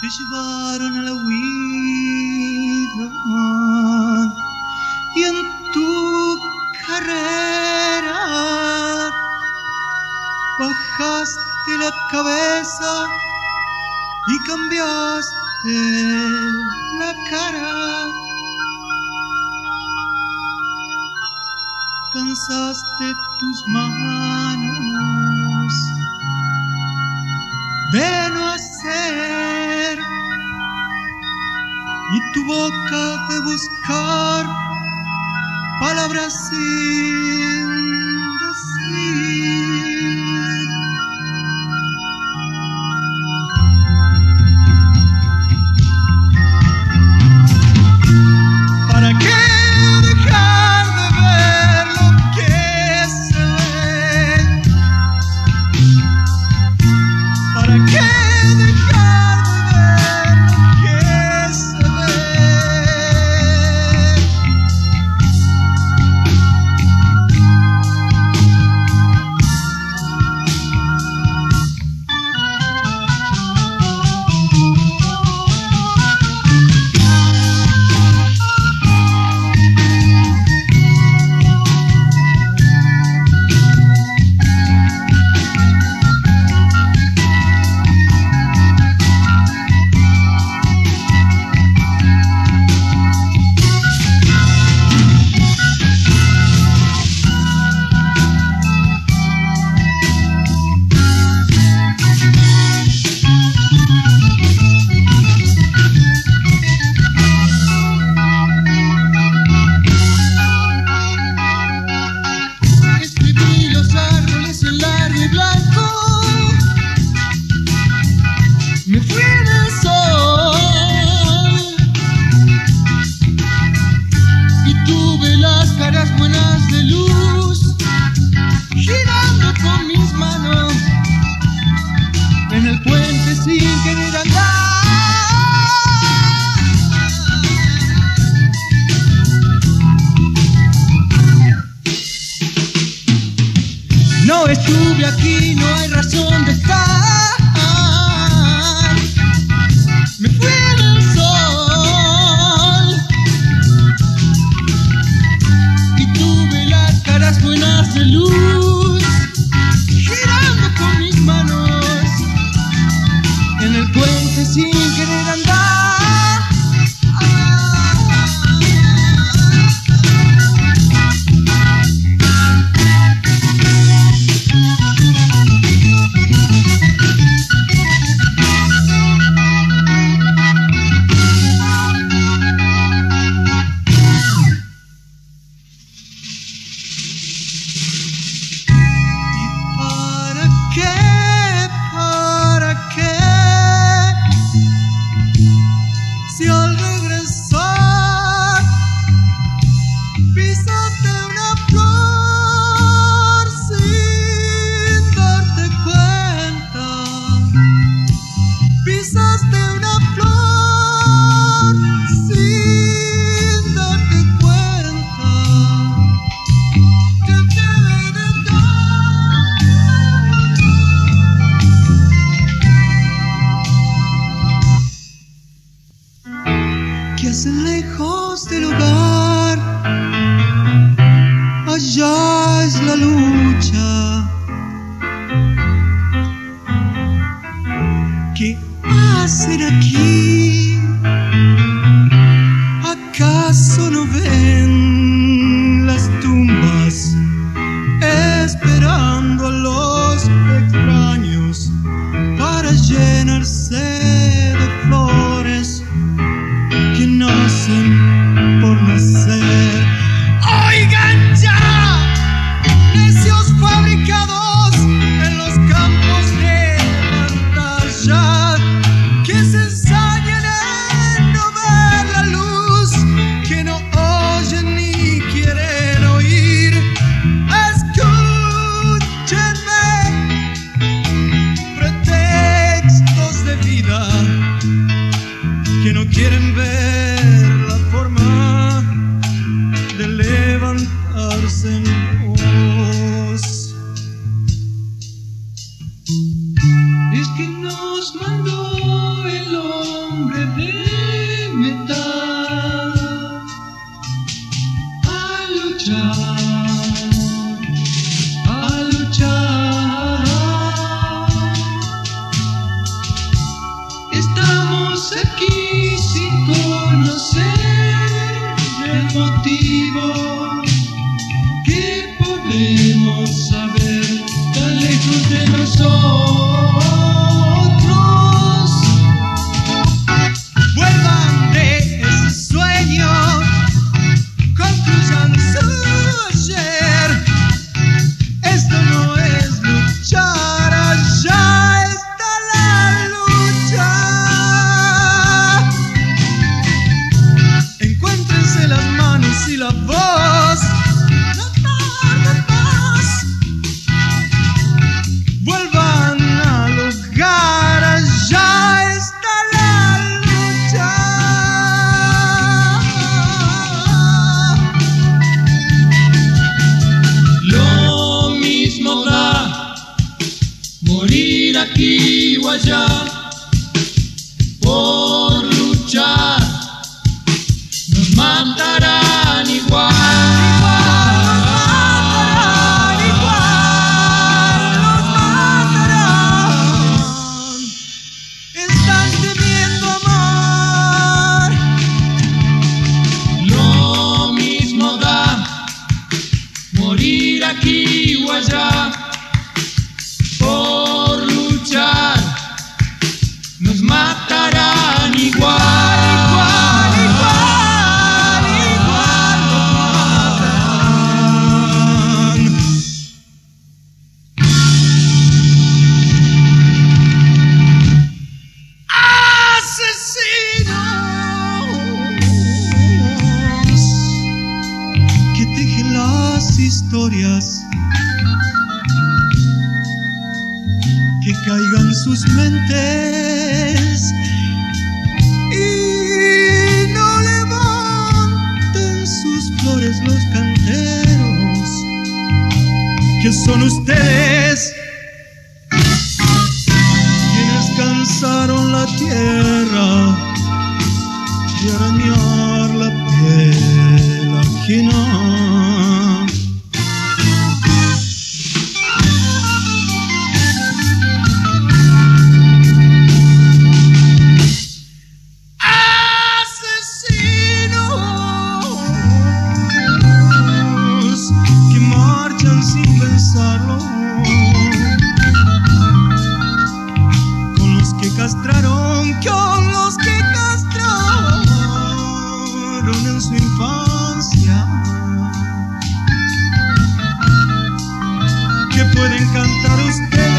te llevaron a la huida y en tu carrera bajaste la cabeza y cambiaste la cara. Cansaste tus manos. tu boca de buscar palabras sin decir. lluvia aquí no hay razón de estar. que hacen lejos del hogar. es que nos mandó. Sus mentes y no levanten sus flores los canteros que son ustedes quienes cansaron la tierra de arañar la piel ajena. Pueden cantar ustedes.